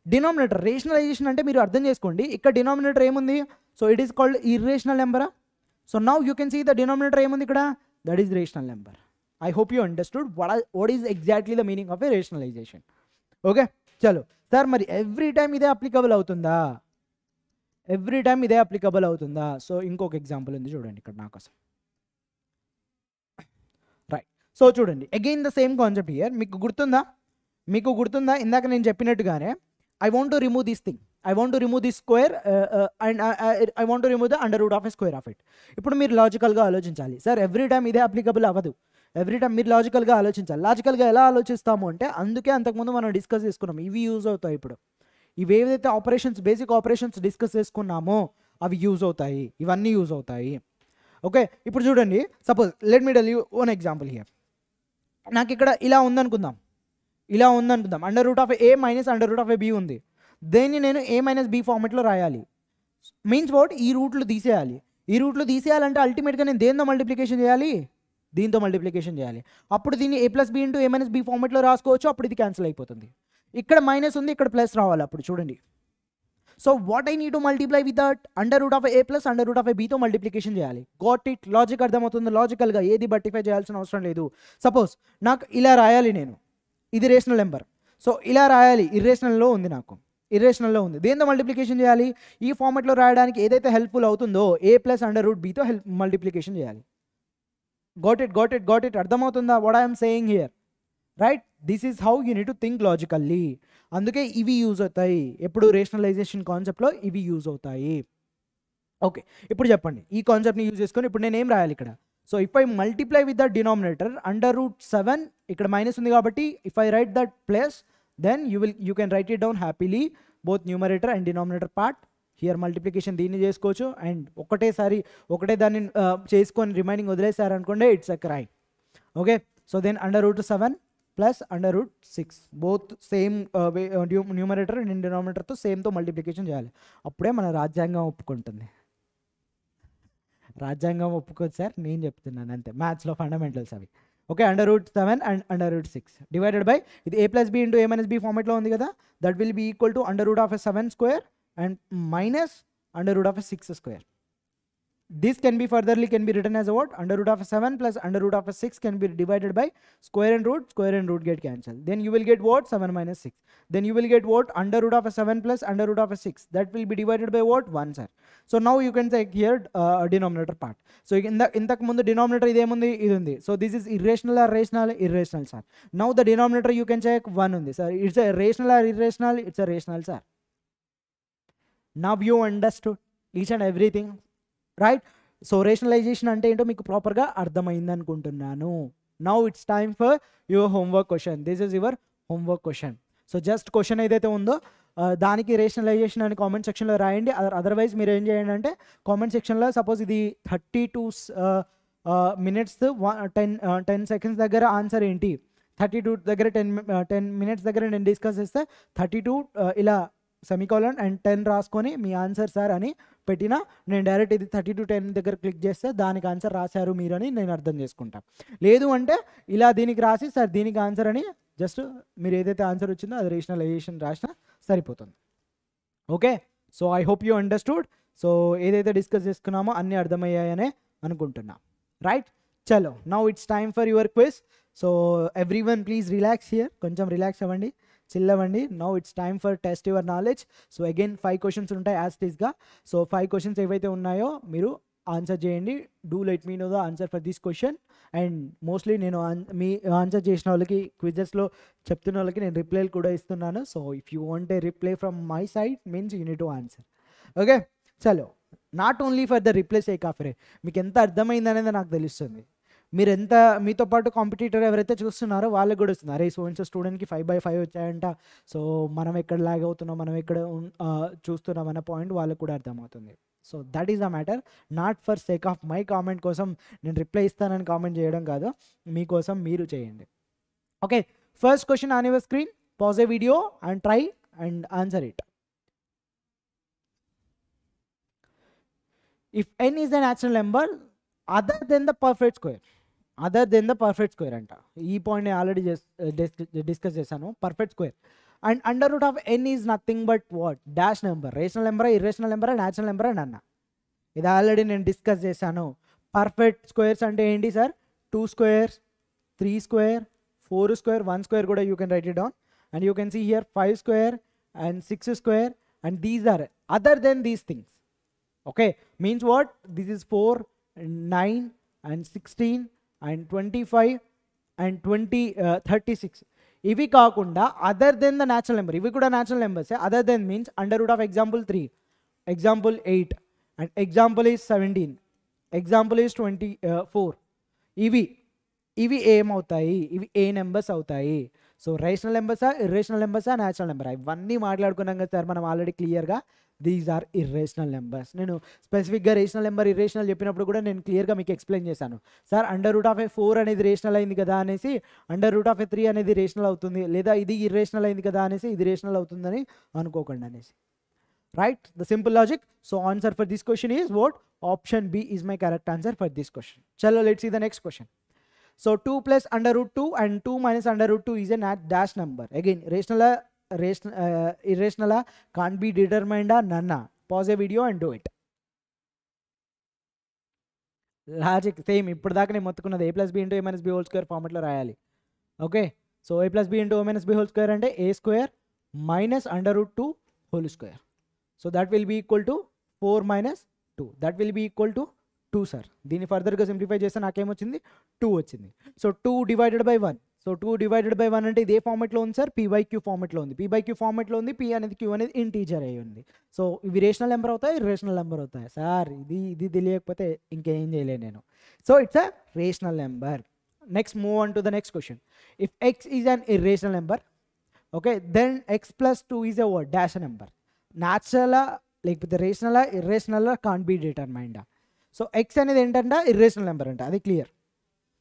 డినామినేటర్ రేషనలైజేషన్ అంటే మీరు అర్థం చేసుకోండి. ఇక్కడ డినామినేటర్ ఏముంది? So it is called irrational నెంబరా so now you can see the denominator ఏముంది ఇక్కడ? That is rational number I hope you understood what what is exactly the meaning of a rationalization okay చలో సార్ మరి ఎవ్రీ టైం ఇదే అప్లికబుల్ అవుతుందా? ఎవ్రీ టైం ఇదే అప్లికబుల్ అవుతుందా? సో ఇంకొక ఎగ్జాంపుల్ ఉంది చూడండి ఇక్కడ నా కోసం. రైట్ సో చూడండి. Again the same concept here మీకు గుర్తుందా? మీకు గుర్తుందా? ఇందాక నేను చెప్పినట్టుగానే I want to remove this thing I want to remove this square and I want to remove the under root of a square of it ఇప్పుడు మీరు లాజికల్గా ఆలోచించాలి. సార్ ఎవ్రీ టైం ఇదే అప్లికబుల్ అవ్వదు. ఎవ్రీ టైం మీరు లాజికల్గా ఆలోచించాలి. లాజికల్గా ఎలా ఆలోచిస్తాము అంటే అందుకే అంతకుముందు మనం డిస్కస్ చేసుకున్నాం. ఇవి యూజ్ అవుతాయి ఇప్పుడు. ఇవి ఏదైతే ఆపరేషన్స్ బేసిక్ ఆపరేషన్స్ డిస్కస్ చేసుకున్నామో అవి యూజ్ అవుతాయి. ఇవన్నీ యూజ్ అవుతాయి. ఓకే ఇప్పుడు చూడండి. Suppose let me tell you one example here నాకు ఇక్కడ ఇలా ఉందనుకుందాం. ఇలా ఉందనుకుందాం. Under root of a minus under root of a b ఉంది. దేన్ని నేను ఏ మైనస్ బి ఫార్మెట్లో రాయాలి? మీన్స్ వాట్ ఈ రూట్లో తీసేయాలి. ఈ రూట్లో తీసేయాలంటే అల్టిమేట్గా నేను దేంతో మల్టిప్లికేషన్ చేయాలి? దీంతో మల్టిప్లికేషన్ చేయాలి. అప్పుడు దీన్ని a plus b into a minus b ఫార్మెట్లో రాసుకోవచ్చు అప్పుడు ఇది క్యాన్సిల్ అయిపోతుంది. ఇక్కడ మైనస్ ఉంది ఇక్కడ ప్లస్ రావాలి అప్పుడు చూడండి. So what I need to multiply with that under root of A plus under root of A బీతో multiplication చేయాలి. గాట్ ఇట్ లాజిక్ అర్థమవుతుంది. లాజికల్గా ఏది బట్టిఫై చేయాల్సిన అవసరం లేదు. సపోజ్ నాకు ఇలా రాయాలి నేను. ఇది రేషనల్ నెంబర్ సో ఇలా రాయాలి. ఇర్రేషనల్లో ఉంది నాకు. ఇర్రేషనల్లో ఉంది. దేంతో మల్టిప్లికేషన్ చేయాలి? ఈ ఫార్మెట్లో రాయడానికి ఏదైతే హెల్ప్ఫుల్ అవుతుందో ఏ ప్లస్ అండర్ రూట్ బీతో హెల్ప్ మల్టిప్లికేషన్ చేయాలి. Got it got it got it అర్థమవుతుందా what I'm saying here right this is how you need to think logically అందుకే ఇవి యూజ్ అవుతాయి. ఎప్పుడు రేషనలైజేషన్ కాన్సెప్ట్లో ఇవి యూజ్ అవుతాయి. ఓకే ఇప్పుడు చెప్పండి. ఈ కాన్సెప్ట్ని యూజ్ చేసుకొని ఇప్పుడు నేను ఏం రాయాలి ఇక్కడ? So if I multiply with the denominator under root seven ఇక్కడ మైనస్ ఉంది కాబట్టి if I write that plus then you will you can write it down happily both numerator and denominator part here multiplication దీన్ని చేసుకోవచ్చు. అండ్ ఒకటేసారి ఒకటే దాన్ని చేసుకొని remaining వదిలేసారనుకోండి it's a cry okay so then under root seven plus under root six both same numerator and డినామినేటర్తో సేమ్తో మల్టిప్లికేషన్ చేయాలి. అప్పుడే మన రాజ్యాంగం ఒప్పుకుంటుంది. రాజ్యాంగం ఒప్పుకోదు సార్ నేను చెప్తున్నాను అంతే. మ్యాథ్స్లో ఫండమెంటల్స్ అవి. Okay under root seven and under root six divided by ఇది a plus b into a minus b ఫార్మేట్లో ఉంది కదా? That will be equal to under root of a seven square and minus under root of a six square this can be furtherly can be written as a what under root of a 7 plus under root of a 6 can be divided by square and root square and root get cancelled then you will get what 7 minus 6 then you will get what under root of a 7 plus under root of a 6 that will be divided by what 1 sir so now you can take here uh, denominator part so in the ఇంతకు ముందు denominator ఇదేముంది ఇది ఉంది so this is irrational or rational irrational sir now the denominator you can check 1 ఉంది sir it's a rational or irrational it's a rational sir Now you understood each and everything right so rationalization అంటే ఏంటో మీకు ప్రాపర్గా అర్థమైంది అనుకుంటున్నాను. Now it's time for your homework question this is your homework question so just question ఏదైతే ఉందో దానికి రేషనలైజేషన్ అని కామెంట్ సెక్షన్లో రాయండి. అదర్వైజ్ మీరు ఏం చేయండి అంటే కామెంట్ సెక్షన్లో సపోజ్ ఇది thirty two minutes ten ten seconds దగ్గర ఆన్సర్ ఏంటి? థర్టీ టూ దగ్గర టెన్ టెన్ మినిట్స్ దగ్గర నేను డిస్కస్ చేస్తే థర్టీ టూ ఇలా సెమికాలన్ అండ్ టెన్ రాసుకొని మీ ఆన్సర్ సార్ అని పెట్టినా నేను డైరెక్ట్ ఇది థర్టీ టు టెన్ దగ్గర క్లిక్ చేస్తే దానికి ఆన్సర్ రాశారు మీరు అని నేను అర్థం చేసుకుంటా. లేదు అంటే ఇలా దీనికి రాసి సార్ దీనికి ఆన్సర్ అని జస్ట్ మీరు ఏదైతే ఆన్సర్ వచ్చిందో అది రేషనలైజేషన్ రాసినా సరిపోతుంది. Okay so I hope you understood so ఏదైతే డిస్కస్ చేసుకున్నామో అన్నీ అర్థమయ్యాయనే అనుకుంటున్నా. రైట్ చలో now it's time for your quiz so everyone please relax here కొంచెం రిలాక్స్ అవ్వండి. చిల్ అవ్వండి now it's time for test your knowledge so again five questions ఉంటాయి యాజ్ టీస్గా సో ఫైవ్ క్వశ్చన్స్ ఏవైతే ఉన్నాయో మీరు ఆన్సర్ చేయండి. Do let me know the answer for this question and mostly నేను మీ ఆన్సర్ చేసిన వాళ్ళకి క్విజెస్లో చెప్తున్న వాళ్ళకి నేను రిప్లైలు కూడా ఇస్తున్నాను. So if you want a reply from my side means unit to answer okay చలో not only for the replies ఏ కాఫరే మీకు ఎంత అర్థమైంది అనేది నాకు తెలుస్తుంది. మీరు ఎంత మీతో పాటు కాంపిటీటర్ ఎవరైతే చూస్తున్నారో వాళ్ళకి కూడా వస్తుంది. అరే సో సో స్టూడెంట్కి ఫైవ్ బై ఫైవ్ వచ్చాయంట. సో మనం ఎక్కడ లాగ్ అవుతున్నాం? మనం ఎక్కడ చూస్తున్నాం అన్న పాయింట్ వాళ్ళకి కూడా అర్థమవుతుంది. So that is the matter not for sake of my comment కోసం నేను రిప్లై ఇస్తానని కామెంట్ చేయడం కాదు. మీకోసం మీరు చేయండి. Okay first question on your screen pause a video and try and answer it if n is the natural number other than the perfect square other than the perfect square అంట. ఈ పాయింట్ నేను ఆల్రెడీ డిస్కస్ చేశాను. Perfect square and under root of n is nothing but what dash number rational నెంబరా irrational నెంబరా న్యాచురల్ నెంబర్ అని అన్న ఇది ఆల్రెడీ నేను డిస్కస్ చేశాను. పర్ఫెక్ట్ స్క్వేర్స్ అంటే ఏంటి sir two squares three square four square one square కూడా you can write it down and you can see here five square and six square and these are other than these things okay means what this is 4 and 9 and and twenty five and twenty thirty six. ఇవి కాకుండా other than the natural number ఇవి కూడా natural నెంబర్సే other than means under root of example three example eight and example is seventeen example is twenty four ఇవి ఇవి ఏమవుతాయి? ఇవి ఏ నెంబర్స్ అవుతాయి? సో రేషనల్ నెంబర్సా ఇర్రేషనల్ నెంబర్సా న్యాచురల్ నెంబర్ ఇవన్నీ మాట్లాడుకున్నాం కదా సార్ మనం ఆల్రెడీ క్లియర్గా దీస్ ఆర్ ఇర్రేషనల్ నెంబర్స్ నేను స్పెసిఫిక్గా రేషనల్ నెంబర్ ఇర్రేషనల్ చెప్పినప్పుడు కూడా నేను క్లియర్గా మీకు ఎక్స్ప్లెయిన్ చేశాను. Sir under root of a four అనేది రేషనల్ అయింది కదా అనేసి under root of a three అనేది రేషనల్ అవుతుంది. లేదా ఇది ఇర్రేషనల్ అయింది కదా అనేసి ఇది రేషనల్ అవుతుందని అనుకోకండి అనేసి. Right the simple logic so answer for this question is what option b is my correct answer for this question చలో లెట్స్ ఈ the next question So 2 plus under root 2 and 2 minus under root 2 is a nat dash number. Again, rational, rational uh, irrational can't be determined. Nana. Pause a video and do it. Logic same ఇప్పుడు దాకా నేను మొత్తుకున్నది a plus b into a minus b whole square ఫార్మెట్లో రాయాలి okay so a plus b into o minus b whole square అంటే a square minus under root two whole square so that will be equal to four minus two that will be equal to two sir. దీన్ని ఫర్దర్గా సింప్లిఫై చేస్తే నాకేమొచ్చింది టూ వచ్చింది. So two divided by one. So two divided by one అంటే ఇదే ఫార్మెట్లో ఉంది సార్. పీ బై క్యూ ఫార్మెట్లో ఉంది. పీ బై క్యూ ఫార్మెట్లో ఉంది పీ అనేది క్యూ అనేది ఇంటీజర్ అయి ఉంది. సో ఇవి రేషనల్ నెంబర్ అవుతాయి? రేషనల్ నెంబర్ అవుతాయి? సార్ ఇది ఇది తెలియకపోతే ఇంకేం చేయలేను నేను. So it's a rational number next move on to the next question if x is an irrational number okay then x plus two is a dash number న్యాచురలా లేకపోతే రేషనలా ఇర్రేషనలా కాన్ బీ డిటర్మైండా సో ఎక్స్ అనేది ఏంటంటే? ఇర్రేషనల్ నెంబర్ అంట. అది క్లియర్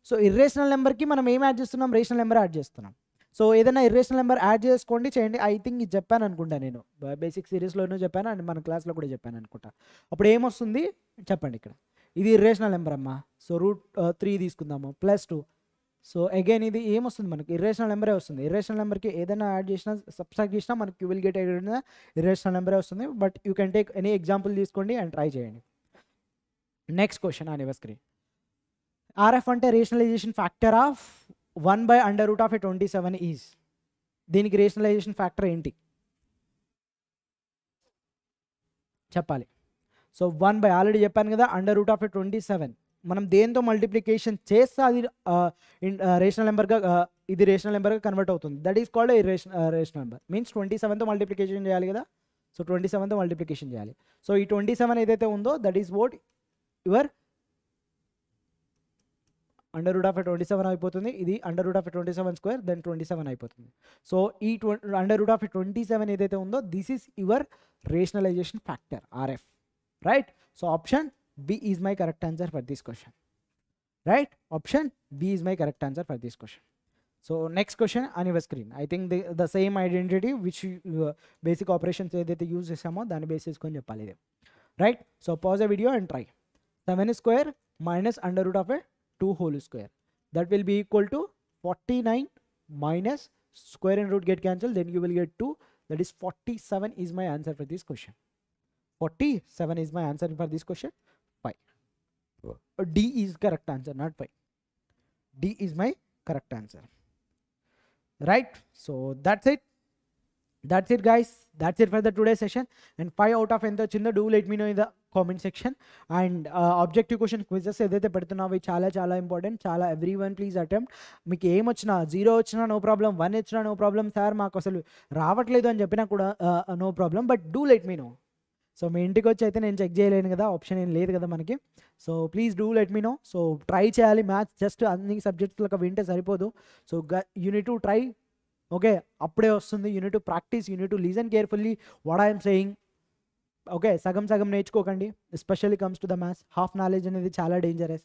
సో ఇర్రేషనల్ నెంబర్కి మనం ఏం యాడ్ చేస్తున్నాం? రేషనల్ నెంబర్ యాడ్ చేస్తున్నాం. సో ఏదైనా ఇర్రేషనల్ నెంబర్ యాడ్ చేసుకోండి చేయండి. ఐ థింక్ ఇది చెప్పాను అనుకుంటా నేను. బేసిక్ సిరీస్లోనూ చెప్పాను అండ్ మన క్లాస్లో కూడా చెప్పాను అనుకుంటా. అప్పుడు ఏమొస్తుంది? చెప్పండి ఇక్కడ. ఇది ఇర్రేషనల్ నెంబర్ అమ్మా. సో రూట్ త్రీ తీసుకుందాము. ప్లస్ టూ సో అగైన్ ఇది ఏమొస్తుంది మనకి? ఇర్రేషనల్ నెంబరే వస్తుంది. ఇర్రేషనల్ నెంబర్కి ఏదైనా యాడ్ చేసినా సబ్స్ట్రాక్ట్ చేసినా మనకి యూ విల్ గెట్ ఇర్రేషనల్ నెంబరే వస్తుంది. But you can take any example తీసుకోండి అండ్ ట్రై చేయండి. Next question on your screen RF అంటే rationalization factor of one by under root of A twenty seven is దీనికి రేషనలైజేషన్ ఫ్యాక్టర్ ఏంటి? చెప్పాలి. సో వన్ బై ఆల్రెడీ చెప్పాను కదా under root of A twenty seven మనం దేంతో మల్టిప్లికేషన్ చేస్తే అది రేషనల్ నెంబర్గా ఇది రేషనల్ నెంబర్గా కన్వర్ట్ అవుతుంది. That is called ration rational number means twenty సెవెన్తో multiplication చేయాలి కదా. సో ట్వంటీ సెవెన్తో మల్టిప్లికేషన్ చేయాలి. సో ఈ ట్వంటీ సెవెన్ ఏదైతే ఉందో that is what your? Under root of twenty seven అయిపోతుంది. ఇది under root of twenty seven square then twenty seven అయిపోతుంది. సో ఈ under root of twenty seven ఏదైతే ఉందో this is your rationalisation factor RF right so option B is my correct answer for this question right option b is my correct answer for this question so next question on your screen I think the the same identity which basic operations ఏదైతే యూజ్ చేసామో దాన్ని బేస్ చేసుకొని చెప్పాలి ఇది. Right so pause a video and try 7 square minus under root of a 2 whole square. That will be equal to 49 minus square and root get cancelled then you will get 2 that is 47 is my answer for this question. 47 is my answer for this question 5. D is correct answer not 5. D is my correct answer. Right. So that's it. That's it guys that's it for the today session. And 5 out of ఎంత వచ్చిందో do let me know in the comment section and objective question quizzes ఏదైతే పెడుతున్నావు అవి చాలా చాలా ఇంపార్టెంట్ చాలా ఎవ్రీ వన్ ప్లీజ్ అటెంప్ట్ మీకు ఏమొచ్చినా జీరో వచ్చినా నో ప్రాబ్లం వన్ వచ్చినా నో ప్రాబ్లం సార్ మాకు అసలు రావట్లేదు అని చెప్పినా కూడా no problem but do let me know so మీ ఇంటికి వచ్చి అయితే నేను చెక్ చేయలేను కదా. ఆప్షన్ ఏం లేదు కదా మనకి. So please do let me know so try చేయాలి. మ్యాథ్స్ జస్ట్ అన్ని సబ్జెక్ట్స్లకు వింటే సరిపోదు. So unit two try okay అప్పుడే వస్తుంది. Unit two practice unit two listen carefully what I'm saying okay సగం సగం నేర్చుకోకండి. Especially comes to the maths half knowledge అనేది చాలా dangerous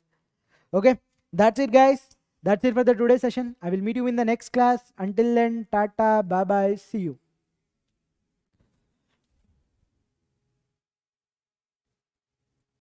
okay that's it guys that's it for the today session I will meet you in the next class until then Tata బాబాయ్ సి సీ యూ